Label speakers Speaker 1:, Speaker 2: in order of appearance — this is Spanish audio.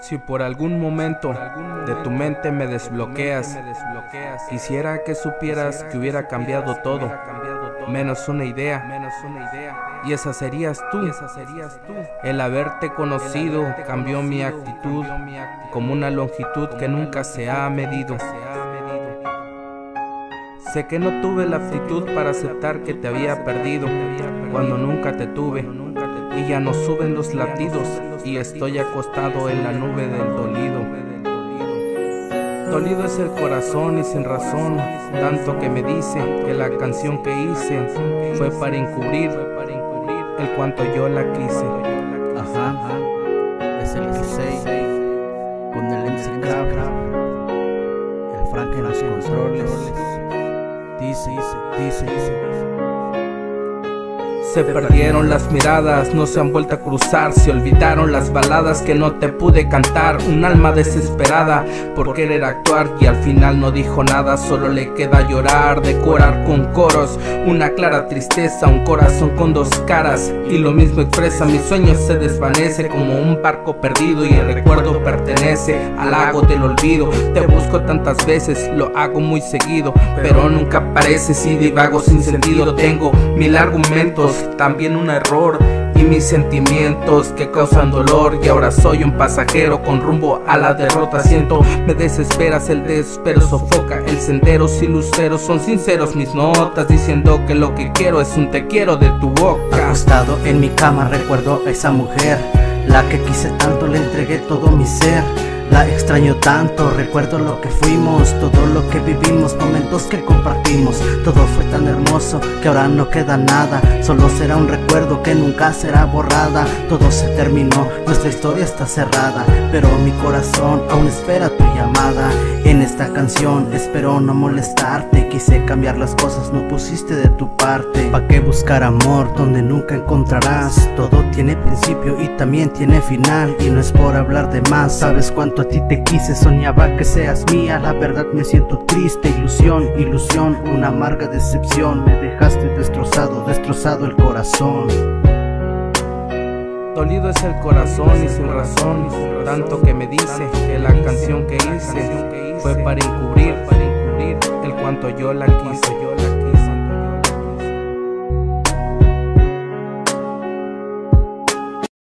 Speaker 1: Si por algún momento de tu mente me desbloqueas, quisiera que supieras que hubiera cambiado todo, menos una idea, y esa serías tú. El haberte conocido cambió mi actitud como una longitud que nunca se ha medido. Sé que no tuve la aptitud para aceptar que te había perdido cuando nunca te tuve y ya no suben los latidos y estoy acostado en la nube del dolido. Dolido es el corazón y sin razón, tanto que me dice que la canción que hice fue para encubrir el cuanto yo la quise.
Speaker 2: Ajá, es el X6 con el MC el Frank en los controles. Dice, dice, dice.
Speaker 1: Se perdieron las miradas, no se han vuelto a cruzar, se olvidaron las baladas que no te pude cantar. Un alma desesperada por querer actuar y al final no dijo nada, solo le queda llorar, decorar con coros. Una clara tristeza, un corazón con dos caras y lo mismo expresa. Mi sueño se desvanece como un barco perdido y el recuerdo pertenece al lago del olvido. Te busco tantas veces, lo hago muy seguido, pero nunca apareces y divago sin sentido. Tengo mil argumentos también un error y mis sentimientos que causan dolor. Y ahora soy un pasajero con rumbo a la derrota. Siento me desesperas el desespero sofoca. El sendero si luceros son sinceros mis notas diciendo que lo que quiero es un te quiero de tu boca.
Speaker 2: Acostado en mi cama recuerdo a esa mujer la que quise tanto le entregué todo mi ser la extraño tanto, recuerdo lo que fuimos, todo lo que vivimos, momentos que compartimos. Todo fue tan hermoso que ahora no queda nada, solo será un recuerdo que nunca será borrada. Todo se terminó, nuestra historia está cerrada, pero mi corazón aún espera tu llamada. En esta canción espero no molestarte, quise cambiar las cosas, no pusiste de tu parte. ¿Pa' qué buscar amor donde nunca encontrarás? Todo tiene principio y también tiene final, y no es por hablar de más, sabes cuánto a ti te quise, soñaba que seas mía. La verdad me siento triste, ilusión, ilusión Una amarga decepción, me dejaste destrozado, destrozado el corazón.
Speaker 1: Dolido es el corazón y sin razón Tanto que me dice que la canción que hice Fue para encubrir el cuanto yo la quise